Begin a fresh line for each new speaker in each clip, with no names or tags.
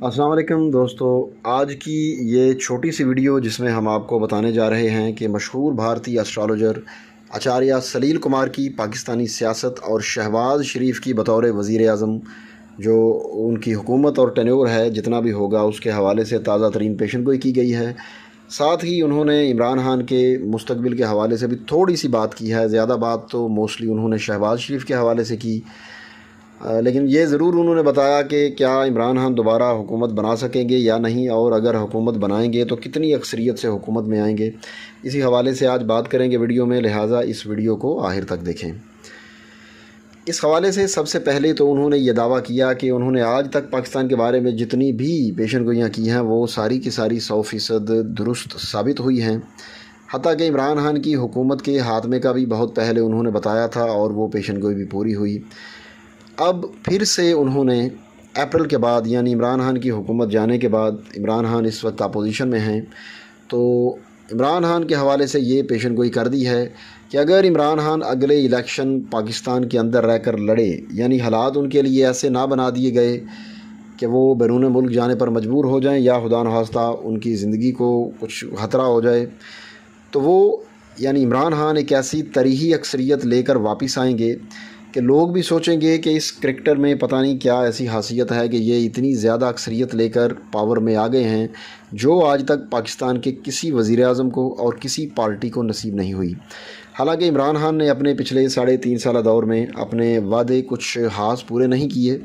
असलम दोस्तों, आज की ये छोटी सी वीडियो जिसमें हम आपको बताने जा रहे हैं कि मशहूर भारतीय एस्ट्रोलॉजर आचार्य सलील कुमार की पाकिस्तानी सियासत और शहबाज शरीफ की बतौर वज़ी अजम जो उनकी हुकूमत और टनोर है, जितना भी होगा उसके हवाले से ताज़ा तरीन पेशन गोई की गई है। साथ ही उन्होंने इमरान खान के मुस्तबिल के हवाले से भी थोड़ी सी बात की है, ज़्यादा बात तो मोस्टली उन्होंने शहबाज शरीफ के हवाले से की। लेकिन ये ज़रूर उन्होंने बताया कि क्या इमरान खान दोबारा हुकूमत बना सकेंगे या नहीं, और अगर हुकूमत बनाएँगे तो कितनी अक्सरियत से हुकूमत में आएँगे। इसी हवाले से आज बात करेंगे वीडियो में, लिहाजा इस वीडियो को आखिर तक देखें। इस हवाले से सबसे पहले तो उन्होंने ये दावा किया कि उन्होंने आज तक पाकिस्तान के बारे में जितनी भी पेशन गोइयाँ की हैं, वो सारी की सारी सौ फ़ीसद दुरुस्त साबित हुई हैं। हती कि इमरान खान की हुकूमत के हाथ में का भी बहुत पहले उन्होंने बताया था और वो पेशन गोई भी पूरी हुई। अब फिर से उन्होंने अप्रैल के बाद, यानी इमरान खान की हुकूमत जाने के बाद, इमरान खान इस वक्त अपोजिशन में हैं। तो इमरान खान के हवाले से ये पेशन गोई कर दी है कि अगर इमरान खान अगले इलेक्शन पाकिस्तान के अंदर रहकर लड़े, यानी हालात उनके लिए ऐसे ना बना दिए गए कि वो बैरून मुल्क जाने पर मजबूर हो जाएँ या खुदा नस्ता उनकी ज़िंदगी को कुछ ख़तरा हो जाए तो वो, यानी इमरान खान एक ऐसी तरीही अक्सरियत लेकर वापस आएँगे कि लोग भी सोचेंगे कि इस क्रिकेटर में पता नहीं क्या ऐसी खासियत है कि ये इतनी ज़्यादा अक्सरियत लेकर पावर में आ गए हैं, जो आज तक पाकिस्तान के किसी वज़ी अजम को और किसी पार्टी को नसीब नहीं हुई। हालाँकि इमरान खान ने अपने पिछले साढ़े तीन साल दौर में अपने वादे कुछ खास पूरे नहीं किए,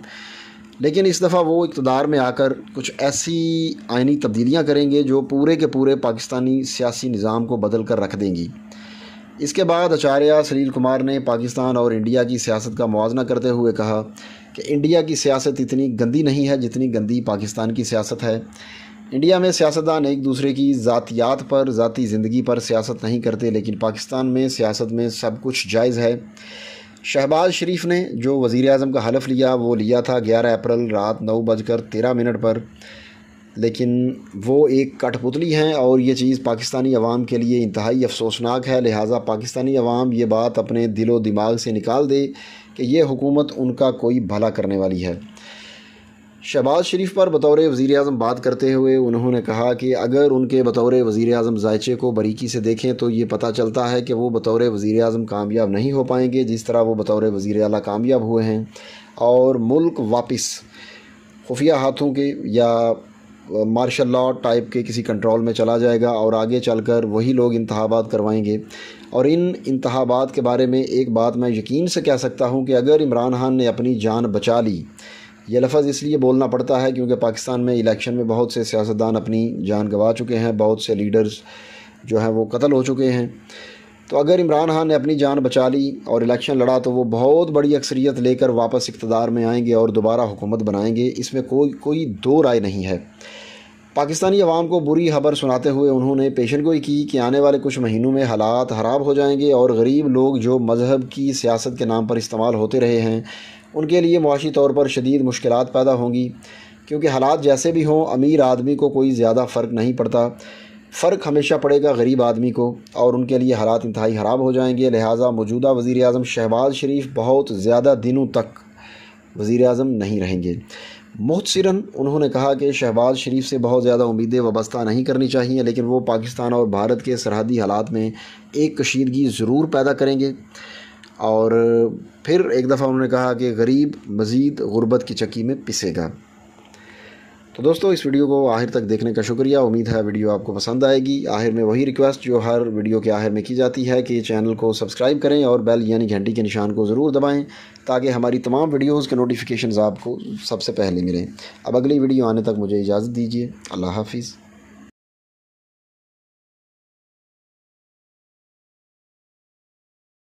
लेकिन इस दफ़ा वो इकतदार में आकर कुछ ऐसी आइनी तब्दीलियाँ करेंगे जो पूरे के पूरे पाकिस्तानी सियासी निज़ाम को बदल कर रख देंगी। इसके बाद आचार्य सलील कुमार ने पाकिस्तान और इंडिया की सियासत का मुवजना करते हुए कहा कि इंडिया की सियासत इतनी गंदी नहीं है जितनी गंदी पाकिस्तान की सियासत है। इंडिया में सियासतदान एक दूसरे की ज़ातियात पर, ज़ाती ज़िंदगी पर सियासत नहीं करते, लेकिन पाकिस्तान में सियासत में सब कुछ जायज़ है। शहबाज शरीफ ने, जो वज़ी अजम का हलफ लिया, वो लिया था ग्यारह अप्रैल रात नौ बजकर तेरह मिनट पर। लेकिन वो एक कठपुतली हैं और ये चीज़ पाकिस्तानी अवाम के लिए इंतहाई अफसोसनाक है। लिहाजा पाकिस्तानी अवाम ये बात अपने दिलो दिमाग से निकाल दे कि ये हुकूमत उनका कोई भला करने वाली है। शहबाज शरीफ पर बतौर वज़ी अजम बात करते हुए उन्होंने कहा कि अगर उनके बतौर वज़ी अजम जायचे को बरीकी से देखें तो ये पता चलता है कि वो बतौर वज़ी अजम कामयाब नहीं हो पाएँगे, जिस तरह वो बतौर वज़ी अला कामयाब हुए हैं। और मुल्क वापस खुफिया हाथों के या मार्शल लॉ टाइप के किसी कंट्रोल में चला जाएगा और आगे चलकर वही लोग इंतबात करवाएँगे। और इन इंतबात के बारे में एक बात मैं यकीन से कह सकता हूँ कि अगर इमरान खान ने अपनी जान बचा ली, ये लफ्ज़ इसलिए बोलना पड़ता है क्योंकि पाकिस्तान में इलेक्शन में बहुत से सियासतदान अपनी जान गंवा चुके हैं, बहुत से लीडर्स जो हैं वो कत्ल हो चुके हैं। तो अगर इमरान खान ने अपनी जान बचा ली और इलेक्शन लड़ा तो वो बहुत बड़ी अक्सरियत लेकर वापस इकतदार में आएँगे और दोबारा हुकूमत बनाएँगे। इसमें कोई कोई दो राय नहीं है। पाकिस्तानी अवाम को बुरी खबर सुनाते हुए उन्होंने पेशन गोई की कि आने वाले कुछ महीनों में हालात ख़राब हो जाएँगे और गरीब लोग जो मज़हब की सियासत के नाम पर इस्तेमाल होते रहे हैं, उनके लिए मुआशी तौर पर शदीद मुश्किल पैदा होंगी। क्योंकि हालात जैसे भी हों, अमीर आदमी को कोई ज़्यादा फ़र्क नहीं पड़ता। फ़र्क हमेशा पड़ेगा गरीब आदमी को और उनके लिए हालात इंतहाई ख़राब हो जाएँगे। लिहाजा मौजूदा वज़ी अजम शहबाज शरीफ बहुत ज़्यादा दिनों तक वज़ी अजम नहीं रहेंगे। मुहतरन उन्होंने कहा कि शहबाज शरीफ से बहुत ज़्यादा उम्मीदें वाबस्ता नहीं करनी चाहिए, लेकिन वो पाकिस्तान और भारत के सरहदी हालात में एक कशीदगी ज़रूर पैदा करेंगे। और फिर एक दफ़ा उन्होंने कहा कि गरीब मज़ीद गुर्बत की चक्की में पिसेगा। तो दोस्तों, इस वीडियो को आखिर तक देखने का शुक्रिया। उम्मीद है वीडियो आपको पसंद आएगी। आखिर में वही रिक्वेस्ट जो हर वीडियो के आखिर में की जाती है कि चैनल को सब्सक्राइब करें और बेल यानी घंटी के निशान को ज़रूर दबाएँ ताकि हमारी तमाम वीडियोज़ के नोटिफिकेशन आपको सबसे पहले मिलें। अब अगली वीडियो आने तक मुझे इजाज़त दीजिए। अल्लाह हाफिज़।